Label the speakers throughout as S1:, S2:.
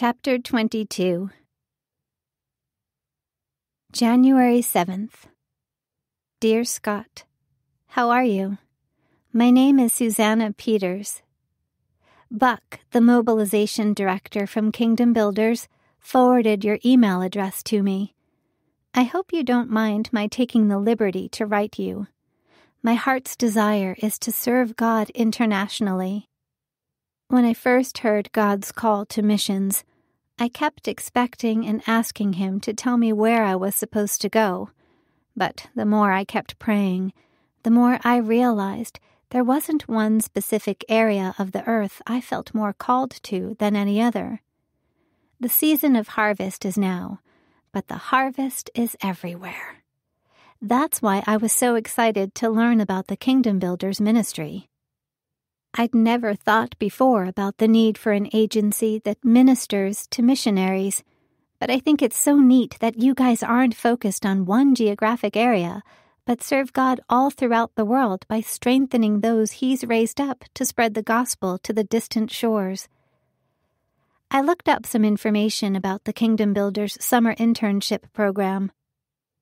S1: Chapter 22 January 7th. Dear Scott, How are you? My name is Susanna Peters. Buck, the mobilization director from Kingdom Builders, forwarded your email address to me. I hope you don't mind my taking the liberty to write you. My heart's desire is to serve God internationally. When I first heard God's call to missions, I kept expecting and asking Him to tell me where I was supposed to go. But the more I kept praying, the more I realized there wasn't one specific area of the earth I felt more called to than any other. The season of harvest is now, but the harvest is everywhere. That's why I was so excited to learn about the Kingdom Builders ministry. I'd never thought before about the need for an agency that ministers to missionaries, but I think it's so neat that you guys aren't focused on one geographic area, but serve God all throughout the world by strengthening those He's raised up to spread the gospel to the distant shores. I looked up some information about the Kingdom Builders Summer Internship Program.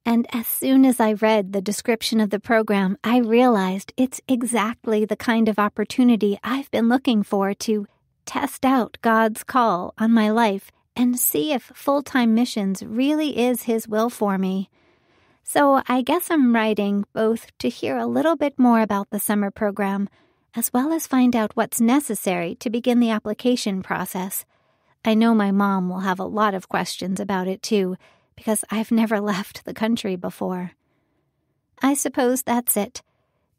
S1: And as soon as I read the description of the program, I realized it's exactly the kind of opportunity I've been looking for to test out God's call on my life and see if full time missions really is His will for me. So I guess I'm writing both to hear a little bit more about the summer program, as well as find out what's necessary to begin the application process. I know my mom will have a lot of questions about it too because I've never left the country before. I suppose that's it,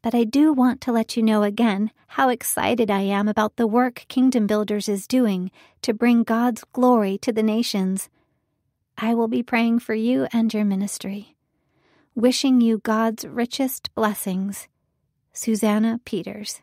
S1: but I do want to let you know again how excited I am about the work Kingdom Builders is doing to bring God's glory to the nations. I will be praying for you and your ministry. Wishing you God's richest blessings. Susanna Peters.